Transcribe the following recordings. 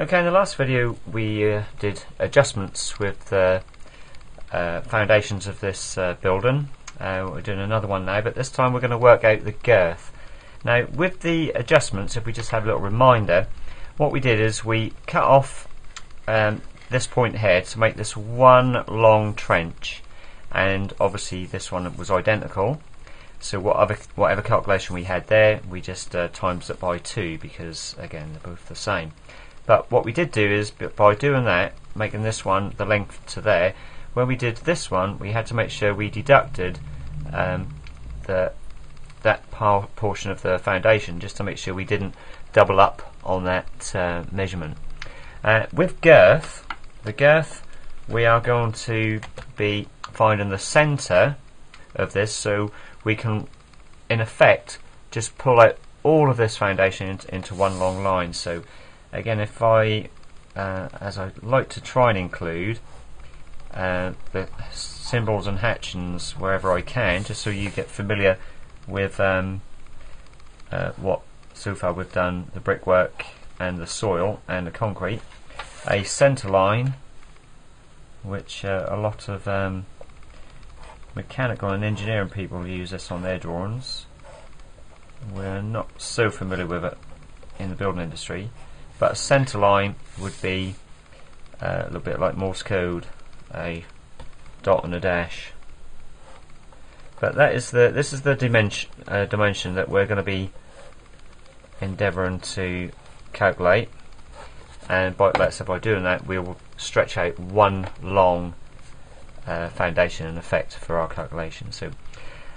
Okay, in the last video we uh, did adjustments with the uh, foundations of this uh, building. Uh, we're doing another one now, but this time we're going to work out the girth. Now, with the adjustments, if we just have a little reminder, what we did is we cut off um, this point here to make this one long trench, and obviously this one was identical. So whatever whatever calculation we had there, we just uh, times it by two because again they're both the same. But what we did do is, by doing that, making this one the length to there, when we did this one, we had to make sure we deducted um, the that portion of the foundation just to make sure we didn't double up on that uh, measurement. Uh, with girth, the girth, we are going to be finding the centre of this so we can, in effect, just pull out all of this foundation into, into one long line. So Again, if I, uh, as I like to try and include, uh, the symbols and hatchings wherever I can, just so you get familiar with um, uh, what so far we've done, the brickwork and the soil and the concrete. A centre line, which uh, a lot of um, mechanical and engineering people use this on their drawings. We're not so familiar with it in the building industry. But a centre line would be uh, a little bit like Morse code, a dot and a dash. But that is the this is the dimension uh, dimension that we're going to be endeavouring to calculate. And by let's say by doing that, we will stretch out one long uh, foundation and effect for our calculation. So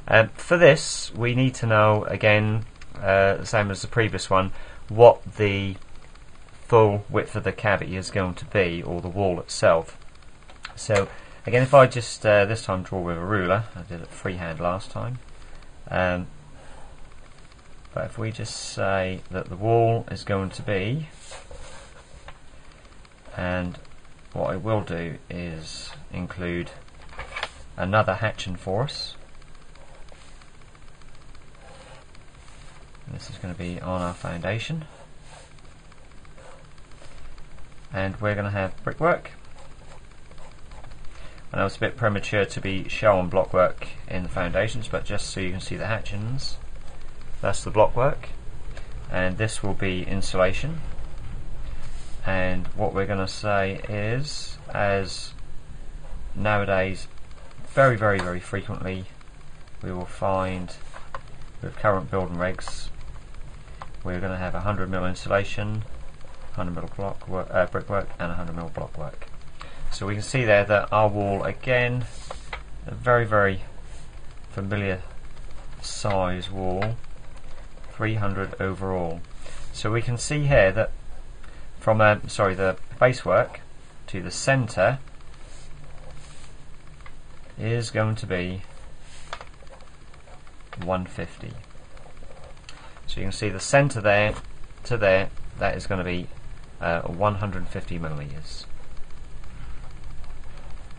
um, for this, we need to know again, uh, the same as the previous one, what the full width of the cavity is going to be, or the wall itself. So again, if I just uh, this time draw with a ruler, I did it freehand last time. Um, but if we just say that the wall is going to be, and what I will do is include another hatching for us. This is going to be on our foundation and we're going to have brickwork. I know it's a bit premature to be showing blockwork in the foundations, but just so you can see the hatchings, that's the blockwork, and this will be insulation. And what we're going to say is, as nowadays, very, very, very frequently, we will find with current building regs, we're going to have 100 mil insulation, 100 mil block work, uh, brickwork and 100 mil block work. So we can see there that our wall again, a very very familiar size wall, 300 overall. So we can see here that from uh, sorry the base work to the centre is going to be 150. So you can see the centre there to there, that is going to be uh, 150 millimeters.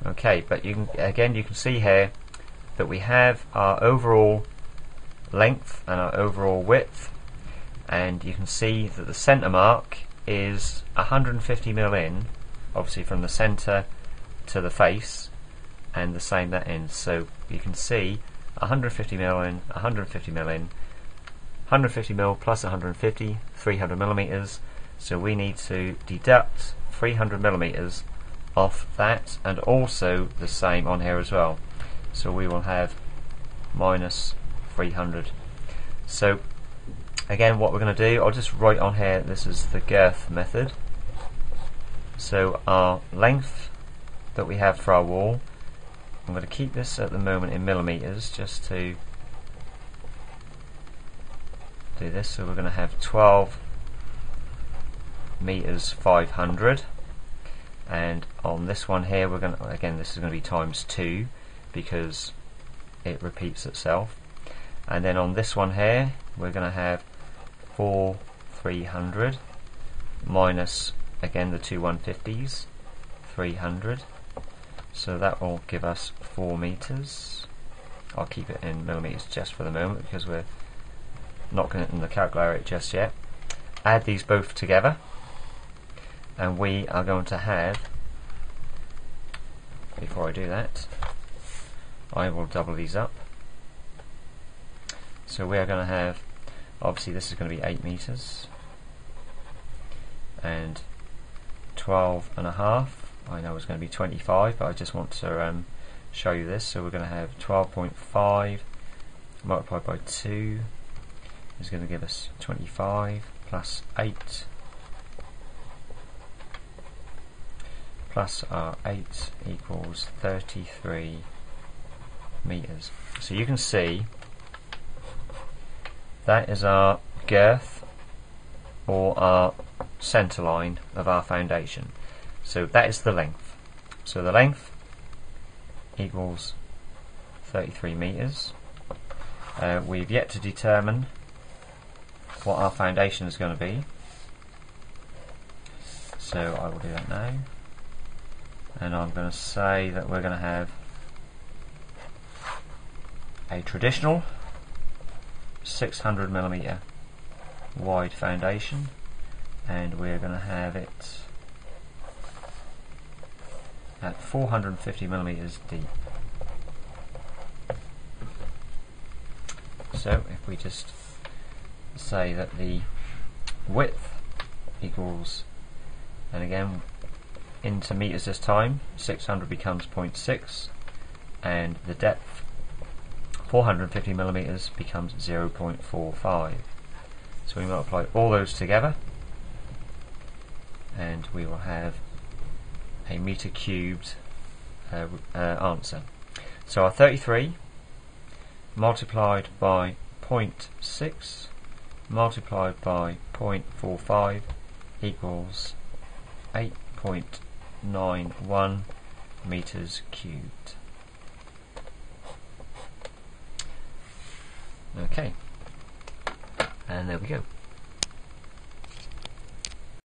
Okay, but you can again you can see here that we have our overall length and our overall width, and you can see that the center mark is 150 mil in, obviously from the center to the face, and the same that ends. So you can see 150 mil in, 150 mil in, 150 mil plus 150, 300 millimeters, so we need to deduct 300 millimeters off that and also the same on here as well. So we will have minus 300. So again what we're going to do, I'll just write on here this is the girth method. So our length that we have for our wall, I'm going to keep this at the moment in millimeters just to do this. So we're going to have 12 meters 500 and on this one here we're going to again this is going to be times 2 because it repeats itself. And then on this one here we're going to have 4 300 minus again the two 150s 300 so that will give us 4 meters. I'll keep it in millimeters just for the moment because we're not going to in the calculator just yet. Add these both together and we are going to have before I do that I will double these up. So we are going to have obviously this is going to be 8 meters and 12 and a half. I know it's going to be 25 but I just want to um, show you this. So we're going to have 12.5 multiplied by 2 is going to give us 25 plus 8 plus our 8 equals 33 meters. So you can see that is our girth or our centre line of our foundation. So that is the length. So the length equals 33 meters. Uh, we've yet to determine what our foundation is going to be. So I will do that now. And I'm going to say that we're going to have a traditional 600 millimeter wide foundation and we're going to have it at 450 millimeters deep. So if we just say that the width equals, and again into meters this time, 600 becomes 0.6, and the depth 450 millimeters becomes 0.45. So we multiply all those together, and we will have a meter cubed uh, uh, answer. So our 33 multiplied by 0.6 multiplied by 0.45 equals 8.91 meters cubed. Okay, and there we go.